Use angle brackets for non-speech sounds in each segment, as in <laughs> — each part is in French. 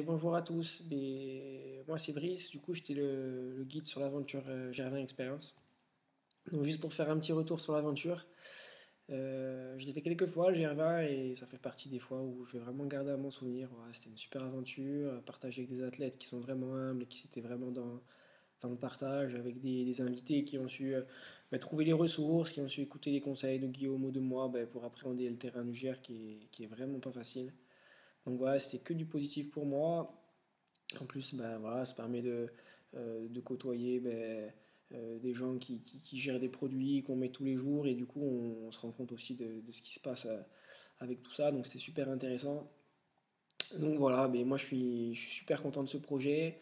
Bonjour à tous. moi, c'est Brice. Du coup, j'étais le, guide sur l'aventure euh, Jardin Expérience. Donc, juste pour faire un petit retour sur l'aventure, euh, je l'ai fait quelques fois, le GR20, et ça fait partie des fois où je vais vraiment garder à mon souvenir. C'était une super aventure, partagée avec des athlètes qui sont vraiment humbles, qui étaient vraiment dans, dans le partage, avec des, invités qui ont su euh, bah, trouver les ressources, qui ont su écouter les conseils de Guillaume ou de moi bah, pour appréhender le terrain du GR qui est, qui est vraiment pas facile. Donc voilà, c'était que du positif pour moi. En plus, ben, voilà, ça permet de, euh, de côtoyer ben, euh, des gens qui, qui, gèrent des produits qu'on met tous les jours et du coup on, se rend compte aussi de, ce qui se passe euh, avec tout ça. Donc c'était super intéressant. Donc voilà, mais moi je suis, je suis super content de ce projet.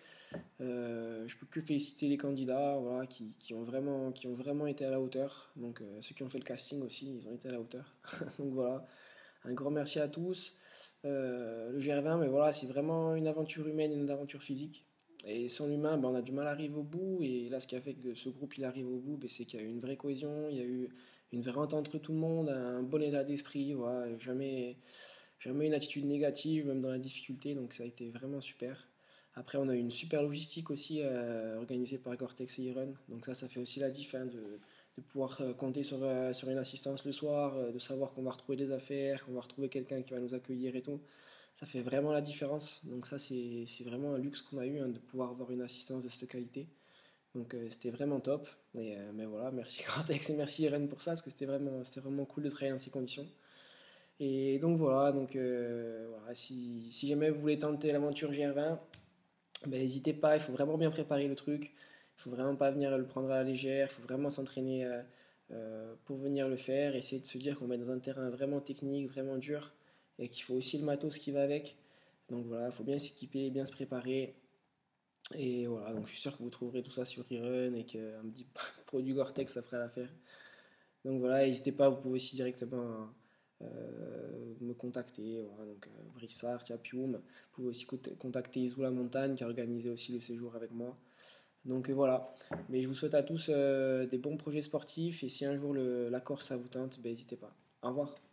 Euh, je peux que féliciter les candidats voilà, qui, qui, ont vraiment, qui ont vraiment été à la hauteur. Donc ceux qui ont fait le casting aussi, ils ont été à la hauteur. <laughs> Donc voilà, un grand merci à tous. Euh, le GR20, mais voilà, c'est vraiment une aventure humaine une aventure physique. Et sans l'humain, ben, on a du mal à arriver au bout. Et là, ce qui a fait que ce groupe il arrive au bout, ben, c'est qu'il y a eu une vraie cohésion, il y a eu une vraie entente entre tout le monde, un bon état d'esprit, voilà, jamais, jamais une attitude négative, même dans la difficulté. Donc ça a été vraiment super. Après, on a eu une super logistique aussi euh, organisée par Gore-Tex et Iron. Donc ça, ça fait aussi la diff hein, de, de pouvoir euh, compter sur, euh, sur une assistance le soir, euh, de savoir qu'on va retrouver des affaires, qu'on va retrouver quelqu'un qui va nous accueillir et tout. Ça fait vraiment la différence. Donc ça, c'est vraiment un luxe qu'on a eu, hein, de pouvoir avoir une assistance de cette qualité. Donc c'était vraiment top. Et, mais voilà, <laughs> merci Grantex et merci Irène pour ça, parce que c'était vraiment, vraiment cool de travailler dans ces conditions. Et donc voilà, donc, voilà si, jamais vous voulez tenter l'aventure GR20, ben, n'hésitez pas, il faut vraiment bien préparer le truc. Il faut vraiment pas venir le prendre à la légère, il faut vraiment s'entraîner euh, euh, pour venir le faire, essayer de se dire qu'on va dans un terrain vraiment technique, vraiment dur, et qu'il faut aussi le matos qui va avec. Donc voilà, il faut bien s'équiper, bien se préparer. Et voilà, donc je suis sûr que vous trouverez tout ça sur Rerun et qu'un petit <laughs> produit Gore-Tex, ça ferait l'affaire. Donc voilà, n'hésitez pas, vous pouvez aussi directement euh, me contacter. Donc Brissard, Tiapium. Vous pouvez aussi contacter Isou La Montagne qui a organisé aussi le séjour avec moi. Donc euh, voilà, mais je vous souhaite à tous euh, des bons projets sportifs et si un jour la Corse ça vous tente, ben, n'hésitez pas. Au revoir.